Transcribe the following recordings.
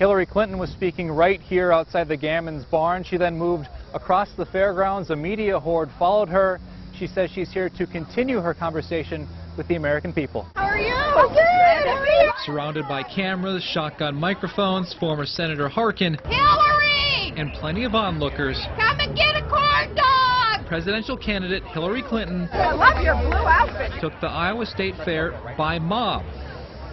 Hillary Clinton was speaking right here outside the Gammons barn. She then moved across the fairgrounds. A media horde followed her. She says she's here to continue her conversation with the American people. How are you? I'm good. How are you? Surrounded by cameras, shotgun microphones, former Senator Harkin, Hillary! and plenty of onlookers, Come and get a corn dog! presidential candidate Hillary Clinton I love your blue outfit. took the Iowa State Fair by mob.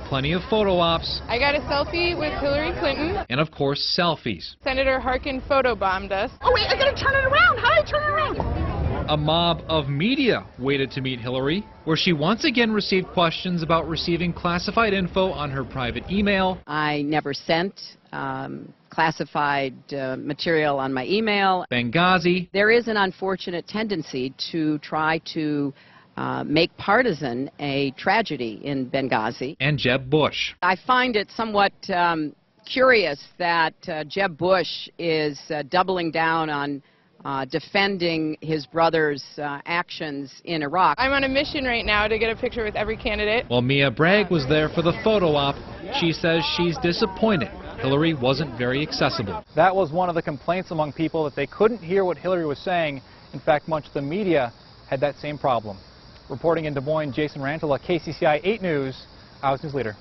Plenty of photo ops, I got a selfie with Hillary Clinton. and of course, selfies. Senator Harkin photobombed us. Oh, wait, I gotta turn it around. How do I turn it around? A mob of media waited to meet Hillary, where she once again received questions about receiving classified info on her private email, I never sent um, classified uh, material on my email. Benghazi, There is an unfortunate tendency to try to uh, make partisan a tragedy in Benghazi. and Jeb Bush. I find it somewhat um, curious that uh, Jeb Bush is uh, doubling down on uh, defending his brother's uh, actions in Iraq. I'm on a mission right now to get a picture with every candidate. While Mia Bragg was there for the photo op, she says she's disappointed Hillary wasn't very accessible. That was one of the complaints among people that they couldn't hear what Hillary was saying. In fact, much of the media had that same problem. Reporting in Des Moines, Jason Rantala, KCCI 8 News, Iowa's News Leader.